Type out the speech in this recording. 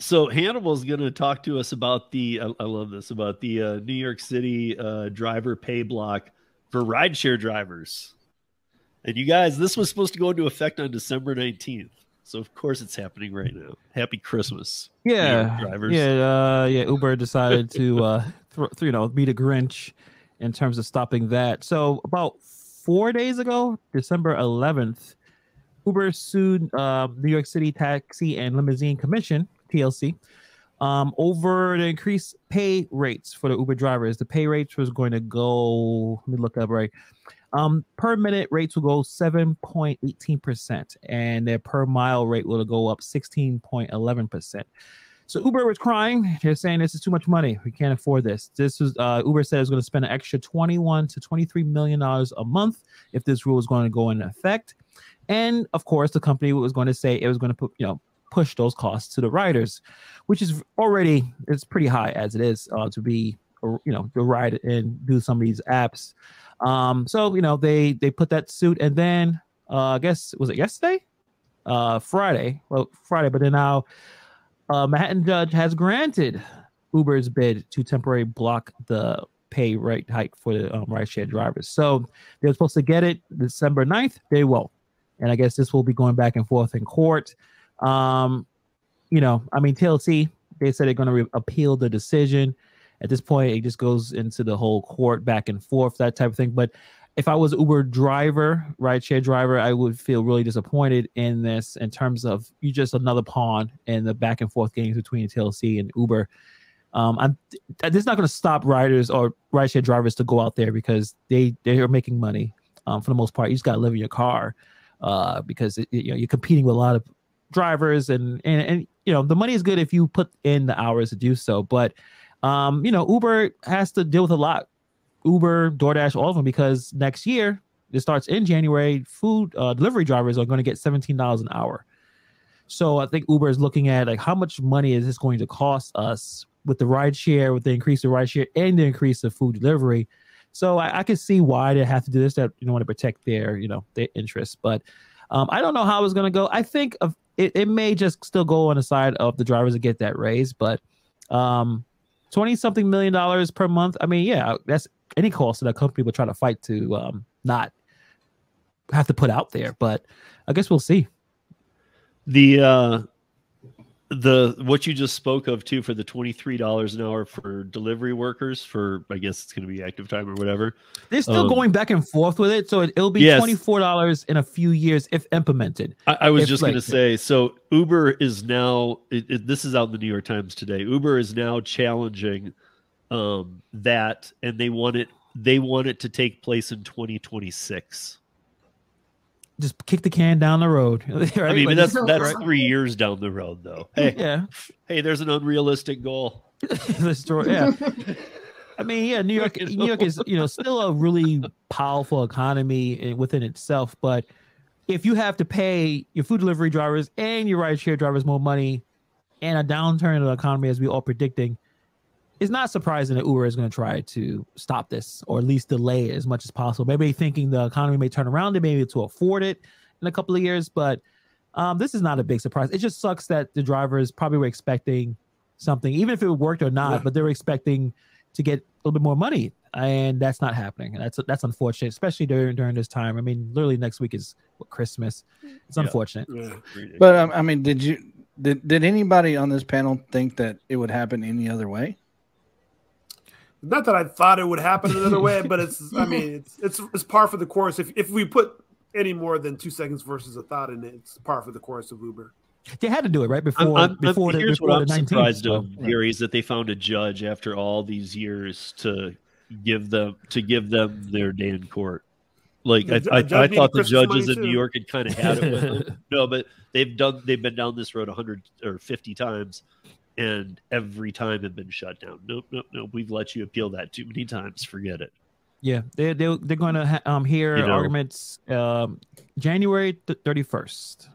So Hannibal's going to talk to us about the. I, I love this about the uh, New York City uh, driver pay block for rideshare drivers. And you guys, this was supposed to go into effect on December nineteenth. So of course it's happening right now. Happy Christmas, yeah, drivers. Yeah, uh, yeah. Uber decided to, uh, th- you know, be a Grinch in terms of stopping that. So about four days ago, December 11th, Uber sued uh, New York City Taxi and Limousine Commission (TLC) um, over the increased pay rates for the Uber drivers. The pay rates was going to go. Let me look up right. Um, per minute rates will go 7.18%, and their per mile rate will go up 16.11%. So Uber was crying. They're saying this is too much money. We can't afford this. This is uh, Uber said it's going to spend an extra 21 to 23 million dollars a month if this rule is going to go into effect. And of course, the company was going to say it was going to put, you know, push those costs to the riders, which is already it's pretty high as it is uh, to be, you know, to ride and do some of these apps. Um, so you know they they put that suit, and then uh, I guess was it yesterday, uh, Friday, well Friday, but then now uh, Manhattan judge has granted Uber's bid to temporarily block the pay rate hike for the um, rideshare drivers. So they're supposed to get it December 9th. They will. And I guess this will be going back and forth in court. Um, you know, I mean, TLC, they said they're going to re- appeal the decision. At this point it just goes into the whole court back and forth that type of thing. But if i was uber driver rideshare driver i would feel really disappointed in this in terms of you just another pawn in the back and forth games between tlc and uber. Um, I'm this is not going to stop riders or rideshare drivers to go out there because they they are making money. Um, for the most part, you just got to live in your car uh, because it, you know you're competing with a lot of drivers and, and and you know the money is good if you put in the hours to do so. But um, you know, Uber has to deal with a lot. Uber, DoorDash, all of them, because next year it starts in January. Food uh, delivery drivers are going to get seventeen dollars an hour. So I think Uber is looking at like how much money is this going to cost us with the ride share, with the increase of ride share, and the increase of food delivery. So I, I can see why they have to do this. That you know want to protect their you know their interests, but um, I don't know how it's going to go. I think of it, it may just still go on the side of the drivers to get that raise, but um, 20 something million dollars per month. I mean, yeah, that's any cost that a company would try to fight to um, not have to put out there. But I guess we'll see. The uh, the what you just spoke of too for the twenty three dollars an hour for delivery workers for I guess it's going to be active time or whatever. They're still um, going back and forth with it, so it, will be yes. twenty four dollars in a few years if implemented. I, I was just like, going to say, so Uber is now. It, it, this is out in the New York Times today. Uber is now challenging um, that, and they want it. They want it to take place in twenty twenty six just kick the can down the road. right? I mean, like, that's that's right? three years down the road, though. Hey, yeah. Hey, there's an unrealistic goal. story, yeah. I mean, yeah, New York, New York is you know still a really powerful economy within itself, but if you have to pay your food delivery drivers and your ride share drivers more money, and a downturn in the economy as we all predicting, it's not surprising that Uber is going to try to stop this or at least delay it as much as possible. Maybe thinking the economy may turn around, they may be able to afford it in a couple of years, but um, this is not a big surprise. It just sucks that the drivers probably were expecting something, even if it worked or not, yeah. but they were expecting to get a little bit more money, and that's not happening. And that's that's unfortunate, especially during during this time. I mean, literally next week is what, Christmas. It's yeah. unfortunate. But um, I mean, did you did did anybody on this panel think that it would happen any other way? Not that I thought it would happen another way, but it's I mean it's it's it's par for the course. If if we put any more than two seconds versus a thought in it, it's par for the course of Uber. They had to do it right before. I'm, I'm, before the, here's before what I'm surprised of, oh, Gary, is that they found a judge after all these years to give them to give them their day in court. Like I, I, I thought the judges in New York had kind of had it with them. no, but they've done they've been down this road 100 or 50 times and every time have been shut down. Nope, nope, nope. We've let you appeal that too many times. Forget it. Yeah, they they they're going to ha- um hear you know, arguments um January thirty first.